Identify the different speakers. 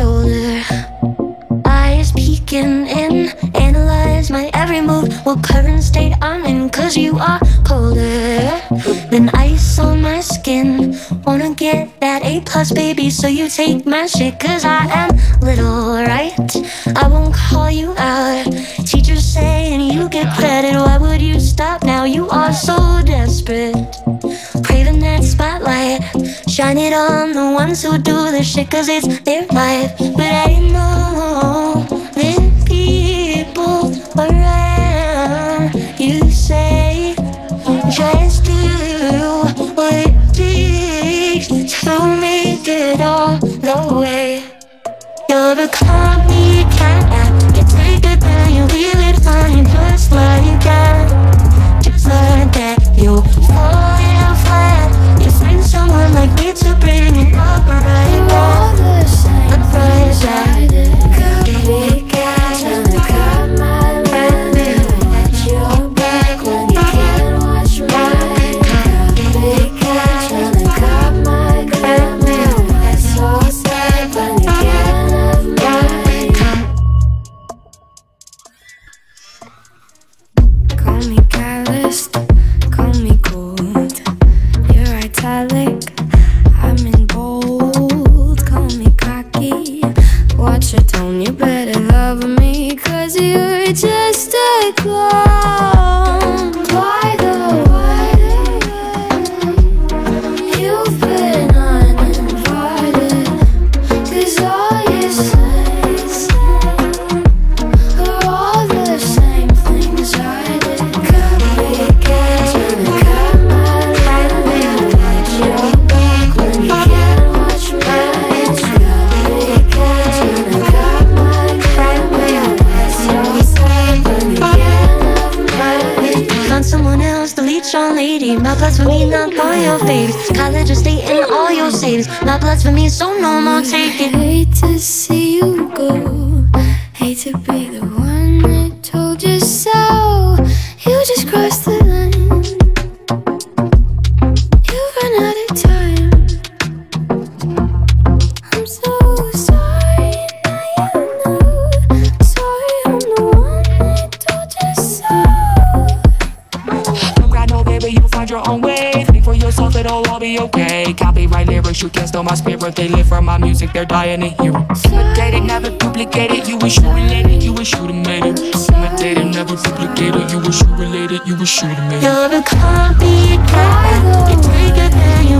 Speaker 1: shoulder. Eyes peeking in, analyze my every move. What current state I'm in, cause you are colder than ice on my skin. Wanna get that A plus, baby, so you take my shit, cause I am little, right? I won't call you out. Teachers saying you get credit, why would you stop now? You are so shine it on the ones who do the shit, cause it's their life. But I know that people around you say, just do what it takes to make it all the way. You're the.
Speaker 2: Tone You better love me Cause you're just
Speaker 1: someone else, delete your lady. My blood's for me, not for your face. College is stating all your saves. My blood's for me, so no more taking.
Speaker 3: Yourself, it'll be okay. Copyright lyrics, you can't steal my spirit. They live from my music, they're dying to hear it. Imitated, never duplicated. You wish you related, you wish you'd made it. Imitated, never duplicated. You wish you related, you wish you'd made it.
Speaker 1: You're the copycat. You take it then you